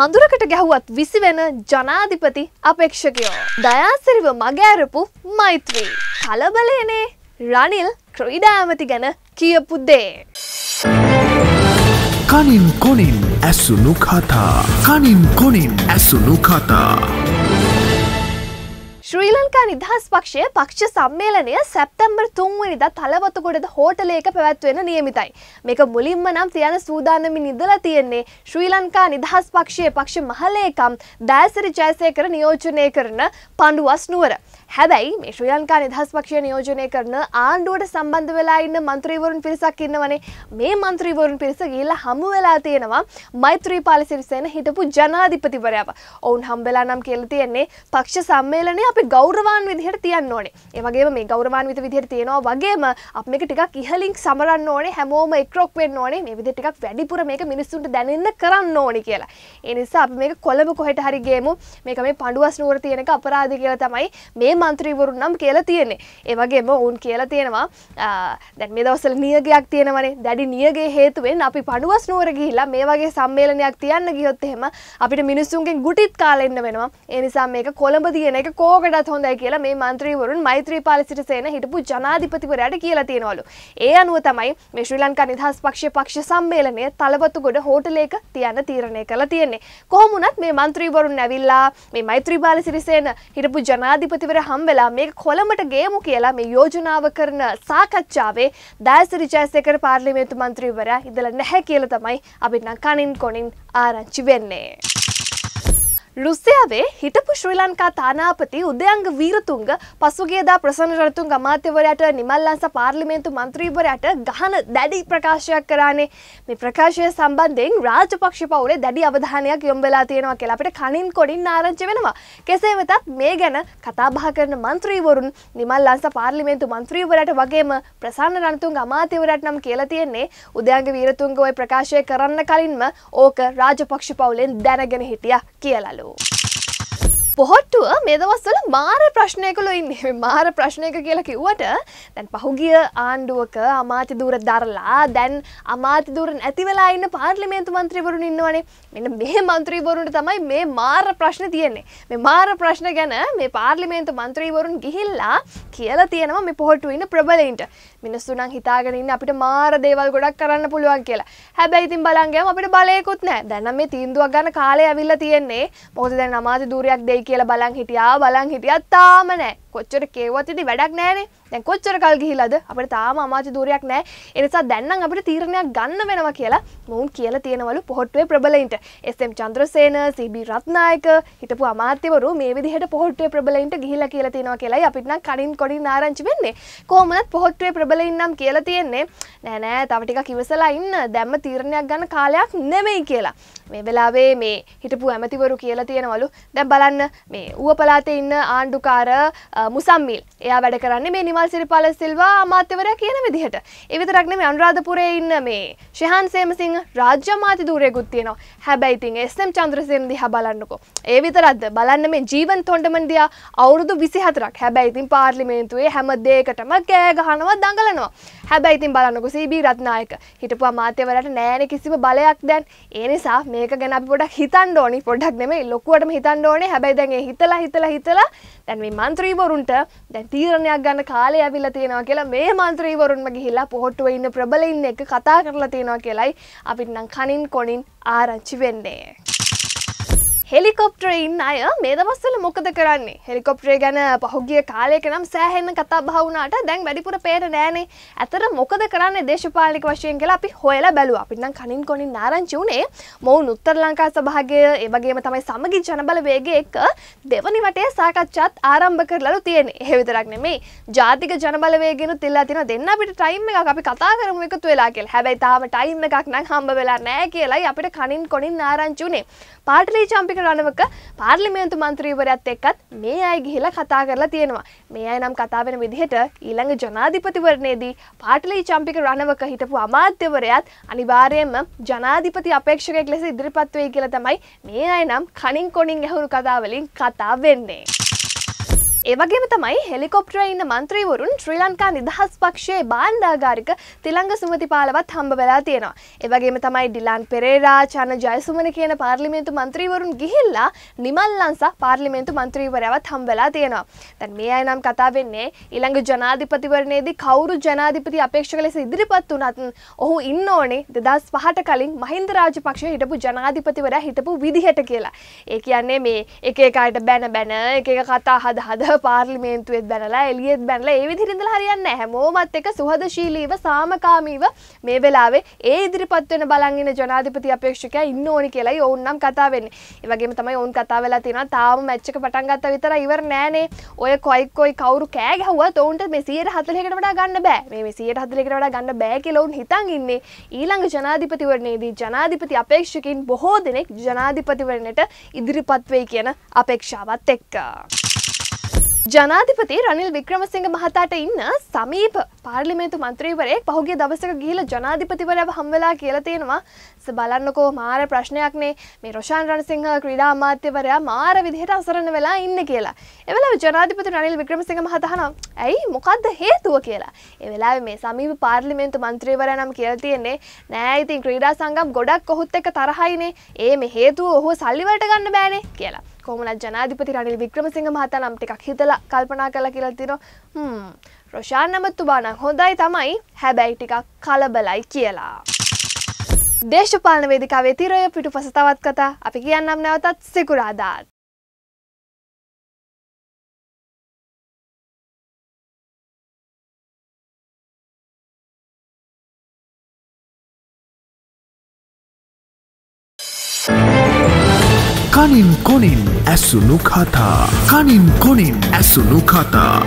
පඳුරකට ගැහුවත් විසි වෙන ජනාධිපති අපේක්ෂකයෝ. දයාසිරිව මගෑරපු මෛත්‍රී. කලබලයනේ රනිල් ක්‍රීඩාමති ගැන කියපු දේ. කනින් කොනින් ඇසුණු කතා කනින් කොනින් ඇසුණු කතා. ශ්‍රී ලංකා නිදහස් පක්ෂය පක්ෂ සම්මේලනය සැප්තැම්බර් තුන්වනිද තලවතුකොටද හෝටලේක පැවැත්වෙන නියමිතයි. මේක මුලින්ම නම් තියන සූදානමි නිදලා තියෙන්නේ ශ්‍රී ලංකා නිදහස් පක්ෂය පක්ෂ මහලේකම් දෑසිරි ජයසය කර නියෝජනය කරන පණ්ඩුවස් නුවර. හැබැයි මේ ශ්‍රී ලංකා නිදහස් පක්ෂය නියෝජනය කරන ආණ්ඩුවට සම්බන්ධ වෙලා ඉන්න මන්ත්‍රීවරුන් පිරිසක් ඉන්නවනේ මේ මන්ත්‍රීවරුන් පිරිස ගිල්ල හමු වෙලා තියෙනවා මෛත්‍රී පාලසිරිසේන හිටපු ජනාධිපතිවරයාව ඔවුන් හම්බෙලා නම් කියල තියෙන්නේ පක්ෂ සම්මේලනය අපි අපි ගෞරවාන් විදිහට තියන්න ඕනේ. ඒ වගේම මේ ගෞරවාන් විත විදිහට තියෙනවා වගේම අපි මේක ටිකක් ඉහලින් සමරන්න ඕනේ. හැමෝම එක්රොක් වෙන්න ඕනේ. මේ විදිහට ටිකක් වැඩිපුර මේක මිනිස්සුන්ට දැනෙන්න කරන්න ඕනේ කියලා. ඒ නිසා අපි මේක කොළඹ කොහෙට හරි ගේමු. මේක මේ පඬුවස් නුවර තියෙනක අපරාධ කියලා තමයි මේ മന്ത്രിවරුන් නම් කියලා තියෙන්නේ. ඒ වගේම ඔවුන් කියලා තියෙනවා දැන් මේ දවස්වල නියගයක් තියෙනවනේ. දැඩි නියගේ හේතුවෙන් අපි පඬුවස් නුවර ගිහිල්ලා මේ වගේ සම්මේලනයක් තියන්න ගියොත් එහෙම අපිට මිනිස්සුන්ගෙන් ගුටිත් කාලා ඉන්න වෙනවා. ඒ නිසා මේක කොළඹ තියෙන එක කෝකට වඩාත් හොඳයි කියලා මේ මන්ත්‍රීවරුන් මෛත්‍රීපාල සිරිසේන හිටපු ජනාධිපතිවරයාට කියලා තියෙනවලු. ඒ අනුව තමයි මේ ශ්‍රී ලංකා නිදහස් පක්ෂ පක්ෂ සම්මේලනය තලවතුගොඩ හෝටලයක තියන්න තීරණය කළ තියෙන්නේ. කොහොම වුණත් මේ මන්ත්‍රීවරුන් ඇවිල්ලා මේ මෛත්‍රීපාල සිරිසේන හිටපු ජනාධිපතිවරයා හම්බෙලා මේක කොළඹට ගේමු කියලා මේ යෝජනාව කරන සාකච්ඡාවේ දයසිරි ජයසේකර පාර්ලිමේන්තු මන්ත්‍රීවරයා ඉඳලා නැහැ කියලා තමයි අපිට නම් කනින් කොනින් ආරංචි වෙන්නේ. රුසියාවේ හිටපු ශ්‍රී ලංකා තානාපති උදයංග වීරතුංග පසුගේදා ප්‍රසන්න රතුන් ගමාත්‍යවරයට නිමල්ලංස පාර්ලිමේන්තු මන්ත්‍රීවරයට ගහන දැඩි ප්‍රකාශයක් කරානේ මේ ප්‍රකාශය සම්බන්ධයෙන් රාජපක්ෂ පවුලේ දැඩි අවධානයක් යොම්බලා තියෙනවා කියලා අපිට කනින් කොඩින් ආරංචි වෙනවා. කෙසේ වෙතත් මේ ගැන කතා බහ කරන මන්ත්‍රීවරුන් නිමල්ලංස පාර්ලිමේන්තු මන්ත්‍රීවරයට වගේම ප්‍රසන්න රණතුංග අමාත්‍යවරයට නම් කියලා තියෙන්නේ උදයංග වීරතුංග ওই ප්‍රකාශය කරන්න කලින්ම ඕක රාජපක්ෂ පවුලෙන් දැනගෙන හිටියා Kia la. පොහොට්ටුව මේ දවස්වල මාර ප්‍රශ්නයකලු ඉන්නේ මාර ප්‍රශ්නයක කියලා කිව්වට දැන් පහුගිය ආණ්ඩුවක අමාත්‍ය දූර දරලා දැන් අමාත්‍ය දූර නැති වෙලා ඉන්න පාර්ලිමේන්තු මන්ත්‍රීවරුන් ඉන්නවනේ. මෙන්න මේ මන්ත්‍රීවරුන්ට තමයි මේ මාර ප්‍රශ්න තියෙන්නේ. මේ මාර ප්‍රශ්න ගැන මේ පාර්ලිමේන්තු මන්ත්‍රීවරුන් ගිහිල්ලා කියලා තියෙනවා මේ පොහොට්ටු ඉන්න ප්‍රබලයින්ට. මිනිස්සු නම් හිතාගෙන ඉන්න අපිට මාර දේවල් ගොඩක් කරන්න පුළුවන් කියලා. හැබැයි ඉතින් බලන් ගියාම අපිට බලයකුත් නැහැ. දැන් නම් මේ තීන්දුවක් ගන්න කාලය ඇවිල්ලා තියෙන්නේ. මොකද දැන් අමාත්‍ය දූරයක් දෙයි කියලා බලන් හිටියා බලන් හිටියත් තාම නෑ. කොච්චර කේවත් ඉතින් වැඩක් නෑනේ දැන් කොච්චර කල් ගිහිලාද? අපිට තාම අමාත්‍ය දූරයක් නෑ ඒ නිසා දැන් නම් අපිට තීරණයක් ගන්න වෙනවා කියලා මොවුන් කියලා තියෙනවලු පොහොට්ටුවේ ප්‍රබලයින්ට. S M. Chandrasena C B. Ratnayake හිටපු අමාත්‍යවරු මේ විදිහට පොහොට්ටුවේ ප්‍රබලයින්ට ගිහිලා කියලා තියෙනවා කියලායි අපිට නම් කඩින් කොඩින් ආරංචි වෙන්නේ. කොහොමද පොහොට්ටුවේ ප්‍රබලයින් නම් කියලා තියෙන්නේ නෑ නෑ. තව ටිකක් ඉවසලා ඉන්න. දැම්ම තීරණයක් ගන්න කාලයක් නෙමෙයි කියලා. මේ වෙලාවේ මේ හිටපු ඇමතිවරු කියලා තියෙනවලු. දැන් බලන්න මේ ඌව පළාතේ ඉන්න ආණ්ඩුකාර මුසම්මිල් එයා වැඩ කරන්නේ මේ නිමල් සිරිපාල සිල්වා අමාත්‍යවරයා කියන විදිහට. ඒ විතරක් නෙමෙයි අනුරාධපුරයේ ඉන්න මේ ශිහාන් සේමසිංහ රාජ්‍ය අමාත්‍ය ධූරයෙකුත් තියෙනවා. හැබැයි ඉතින් එස්.එම්. චන්ද්‍රසේන දිහා බලන්නකෝ. ඒ විතරක්ද බලන්න මේ ජීවන් තොණ්ඩමන් දිහා අවුරුදු 24ක්. හැබැයි ඉතින් පාර්ලිමේන්තුවේ හැම දෙයකටම කෑ ගහනවා දඟලනවා. හැබැයි ඉතින් බලන්නකෝ සීබී රත්නායක හිටපු අමාත්‍යවරයාට නෑනේ කිසිම බලයක් දැන්. ඒ නිසා මේක ගැන අපි පොඩ්ඩක් හිතන්න ඕනි. පොඩ්ඩක් නෙමෙයි ලොකුවටම හිතන්න ඕනේ. හැබැයි දැන් ඒ හිතලා හිතලා හිතලා දැන් මේ මන්ත්‍රීවරුන්ට දැන් තීරණයක් ගන්න කාලය ඇවිල්ලා තියෙනවා කියලා මේ මන්ත්‍රීවරුන්ම ගිහිල්ලා පොහොට්ටුවේ ඉන්න ප්‍රබලයින් එක්ක කතා කරලා තියෙනවා කියලයි අපිට නම් කනින් කොනින් ආරංචි වෙන්නේ. හෙලිකොප්ටර් ඉන්න අය මේ දවස්වල මොකද කරන්නේ? හෙලිකොප්ටරේ ගැන පහුගිය කාලයක නම් සෑහෙන්න කතා බහ වුණාට දැන් වැඩිපුර පේර නෑනේ. ඇතර මොකද කරන්නේ දේශපාලික වශයෙන් කියලා අපි හොයලා බැලුවා. අපිට නම් කනින් කොනින් ආරංචි උනේ මොවුන් උත්තර ලංකා සභාගය ඒ වගේම තමයි සමගි ජනබල වේගය එක්ක දෙවනි වටේ සාකච්ඡාත් ආරම්භ කරලාලු තියෙන්නේ. ඒ විතරක් නෙමෙයි. ජාතික ජනබල වේගෙනුත් ඉල්ලා තියෙනවා. දෙන්න අපිට ටයිම් එකක් අපි කතා කරමු එකතු වෙලා කියලා. හැබැයි තාම ටයිම් එකක් නම් හම්බ වෙලා නෑ කියලායි අපිට කනින් කොනින් ආරංචි උනේ පාටලී චම්පික රණවක පාර්ලිමේන්තු මන්ත්‍රීවරයත් එක්කත් මේ අය ගිහිලා කතා කරලා තියෙනවා. මේ අය නම් කතා වෙන විදිහට ඊළඟ ජනාධිපතිවරණයේදී පාටලී චම්පික රණවක හිටපු අමාත්‍යවරයාත් අනිවාර්යයෙන්ම ජනාධිපති අපේක්ෂකයෙක් ලෙස ඉදිරිපත් වෙයි කියලා තමයි මේ අය නම් කනින් කොනින් ඇහුණු කතා වලින් කතා වෙන්නේ. ඒවගේම තමයි හෙලිකොප්ටර ඉන්න මන්ත්‍රීවරුන් ශ්‍රී ලංකා නිදහස් පක්ෂයේ බාණ්ඩාගාරික තිළංග සුමතිපාලවත් හම්බ වෙලා තියෙනවා. ඒවගේම තමයි ඩිලාන් පෙරේරා චන ජයසුමන කියන පාර්ලිමේන්තු මන්ත්‍රීවරුන් ගිහිල්ලා නිමල්ලන්සා පාර්ලිමේන්තු මන්ත්‍රීවරයවත් හම් වෙලා තියෙනවා. දැන් මේ අය නම් කතා වෙන්නේ ඊළඟ ජනාධිපතිවරණයේදී කවුරු ජනාධිපති අපේක්ෂක ලෙස ඉදිරිපත් වුණත් ඔහු ඉන්න ඕනේ 2005ට කලින් මහින්ද රාජපක්ෂ හිටපු ජනාධිපතිවරයා හිටපු විදිහට කියලා. ඒ කියන්නේ මේ එක එක අයට බැන බැන එක එක කතා හද හද පාර්ලිමේන්තුවෙත් බැනලා එලියෙත් බැනලා ඒ විදිහට ඉඳලා හරියන්නේ නැහැ. හැමෝමත් එක සුහදශීලීව සාමකාමීව මේ වෙලාවේ ඒ ඉදිරිපත් වෙන බලන් ඉන්න ජනාධිපති අපේක්ෂකයා ඉන්න ඕනි කියලායි ඔවුන් නම් කතා වෙන්නේ. ඒ වගේම තමයි ඔවුන් කතා වෙලා තියෙනවා තාම මැච් එක පටන් ගත්තා විතරයි ඉවර නෑනේ. ඔය කොයි කොයි කවුරු කෑ ගැහුවත් ඔවුන්ට මේ 140කට වඩා ගන්න බෑ. මේ මේ 140කට වඩා ගන්න බෑ කියලා ඔවුන් හිතන් ඉන්නේ. ඊළඟ ජනාධිපතිවරණයේදී ජනාධිපති අපේක්ෂකින් බොහෝ දෙනෙක් ජනාධිපතිවරණයට ඉදිරිපත් වෙයි කියන අපේක්ෂාවත් එක්ක. ජනාධිපති රනිල් වික්‍රමසිංහ මහතාට ඉන්න සමීප පාර්ලිමේන්තු මන්ත්‍රීවරයෙක් පහුගේ දවසක ගිහිල්ලා ජනාධිපතිවරයව හම්වෙලා කියලා තියෙනවා බලන්නකෝ මාර ප්‍රශ්නයක්නේ මේ රොෂාන් රණසිංහ ක්‍රීඩා අමාත්‍යවරයා මාර විදිහට අසරණ වෙලා ඉන්න කියලා. ඒ වෙලාවේ ජනාධිපති රනිල් වික්‍රමසිංහ මහතා අහනවා ඇයි මොකද්ද හේතුව කියලා. ඒ වෙලාවේ මේ සමීප පාර්ලිමේන්තු මන්ත්‍රීවරයා නම් කියලා තියෙන්නේ නෑ ඉතින් ක්‍රීඩා සංගම් ගොඩක් ඔහුත් එක්ක තරහයිනේ. ඒ මේ හේතුව ඔහුව සල්ලි වලට ගන්න බෑනේ කියලා. කොහොමද ජනාධිපති රනිල් වික්‍රමසිංහ මහතා නම් ටිකක් හිතලා කල්පනා කරලා කියලා තියෙනවා. හ්ම් රොෂාන් නමතුබා නම් හොඳයි තමයි හැබැයි ටිකක් කලබලයි කියලා. දේශපාලන වේදිකාවේ තිරය පිටු පස තවත් කතා අපි කියන්නම් නැවතත් සිකුරාදාත්. කනින් කොනින් ඇසුණු කතා කනින් කොනින් ඇසුණු කතා.